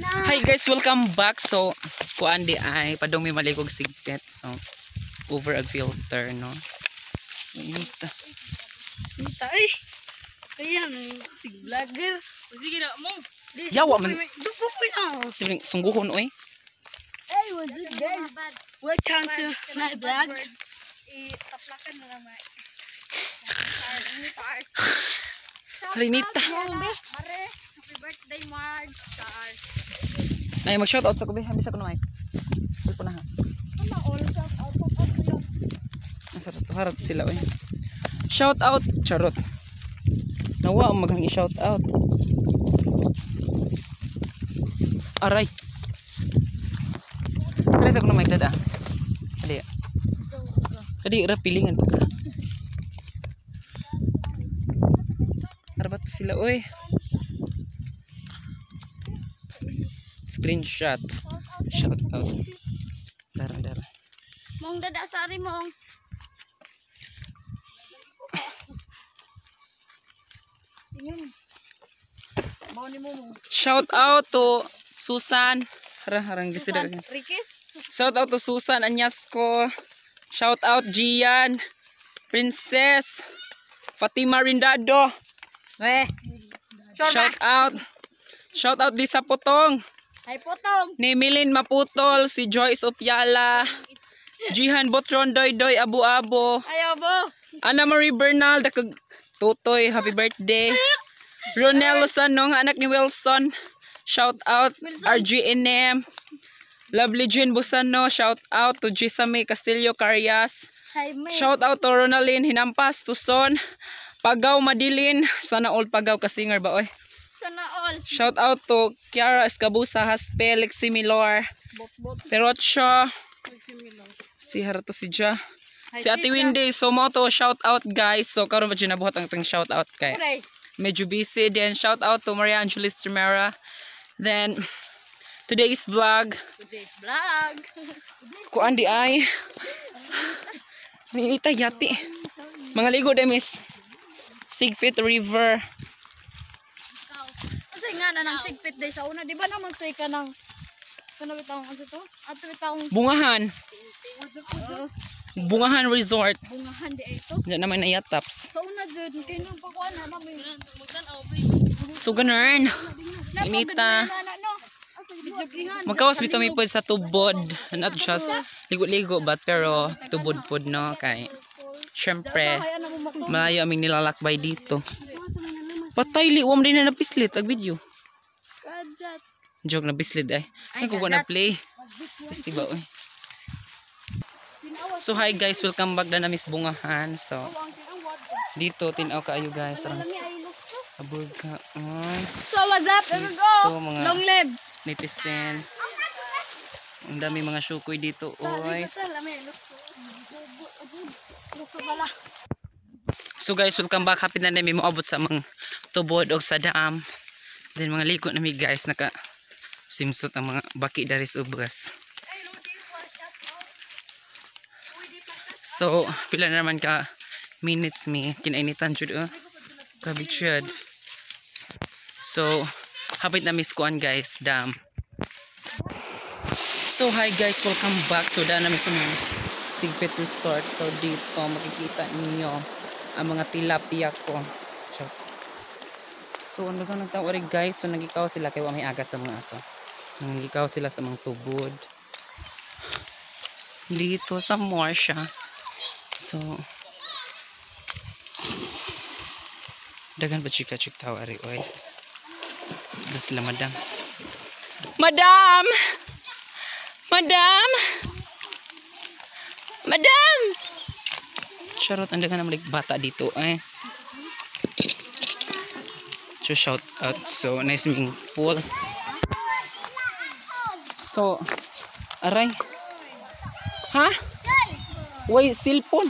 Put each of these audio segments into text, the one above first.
Hi guys, welcome back. So, kuan di ay padong may maligog sigpet. So, over ag filter, no. Init. Tay. Ayan, big vlogger. Sige na, mong. Yawa man. Dupo po na. Siling sungguhon oy. Hey, what's up guys? Welcome to my vlog. I-taplakan mo naman. Rinita. Mare, happy birthday, Marge. Stars. Ay mag shout out sa kubi, habis ako na. Wala po na ha. Come all shout out, shout out to you. Masarap to harap sila oy. Shout out charot. Nawa ang maghang i-shout out. Aray. Kaya sa ko na mic dada. Kadi. Kadi ra pilingan pa ka. Arabat sila oy. Screenshot. Shout out. Dara dara. Mong dada sari mong. Shout out to Susan. Harang harang gisida. Rikis. Shout out to Susan Anyasco. Shout out Gian. Princess. Fatima Rindado. Weh. Shout out. Shout out di sa Potong. Ay potong. Ni Milin Maputol, si Joyce Opiala. Jihan Botron Doy Doy Abu Abo. Ayaw mo. Ana Marie Bernal dakag tutoy happy birthday. Ronel Lozano anak ni Wilson. Shout out RGNM. Lovely Jean Busano, shout out to Gisame Castillo Carias. Hi. Shout out to Ronaldin Hinampas Tuson. Pagaw Madilin, sana all pagaw ka singer ba oy. Sana all. Shout out to Kiara Escabusa Haspe Lexi Milor. Perocho. Si Harato si Ja. Si Ate Windy, so mo to shout out guys. So karon ba nabuhat ang tang shout out kay. Medyo busy then shout out to Maria Angelis Tremera. Then today's vlog Today's vlog. kuan di ay Ninita yati. Mga ligo de miss. Sigfit River. Na nang sigpit day sa una, di ba naman say ka ng Ano bitawang kasi to? Ato bitawang Bungahan. Oo. Bungahan Resort. bungahan di ito. Diyan naman na yataps. Sa una jud kay nang pagkuan na namin. So ganun. Inita. Magkawas mi pod sa tubod. Not just ligo-ligo but pero tubod pod no kay syempre malayo aming nilalakbay dito. Patay li wam din na napislit ag video. Joke na bislit ay. Ay ko na play. Gusti ba oy. So hi guys, welcome back na na Miss Bungahan. So dito tinaw kaayo guys. Arang abog ka. Ay, So what's up? Let's go. mga- Long live. netizen. Ang dami mga shukoy dito. Oy. So guys, welcome back. Happy na namin moabot sa mga tubod o sa dam. Then mga ligo namin guys, naka simsot ang mga baki dari sa ubras. So, pila na naman ka minutes mi kinainitan jud oh. Grabe jud. So, habit na miss guys, dam. So, hi guys, welcome back. So, daan namin sa mga Sigpet Resort. So, dito makikita ninyo ang mga tilapia ko. Chok. So, ano ka nagtawa rin guys? So, nagikaw sila kaya may aga sa mga aso. Nagikaw sila sa mga tubod. Dito sa Morsha. So, dagan ba chika chik tawa guys? Basta sila madam. Madam! Madam! Madam! Charot, ang dagan like, bata dito eh. So shout out. So nice swimming pool. So, aray. Ha? Wait, cellphone.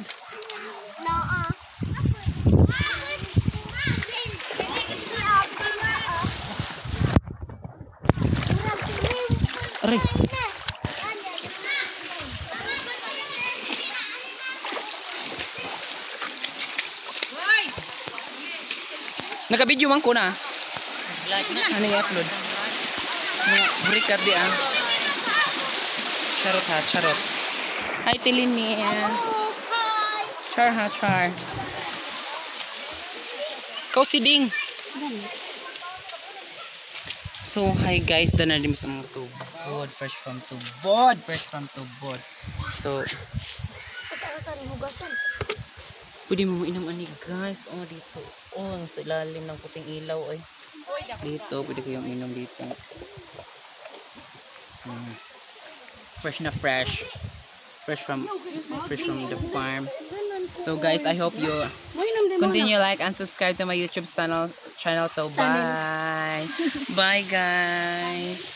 Aray. Naka-video man ko na. Ano i-upload? Mga burikat di ah. Charot ha, charot. Hi, Tilini. Char ha, char. Kau si Ding. So, hi guys. Dana din sa mga tubod. Fresh from tubod. Fresh from tubod. So, pwede mo inom ani guys. Oh, dito. Oh, sa ilalim ng puting ilaw ay. Dito, pwede kayong inom dito. Mm. Fresh na fresh. Fresh from fresh from the farm. So guys, I hope you Mo inom din mo. continue like and subscribe to my YouTube channel channel. So bye. bye guys.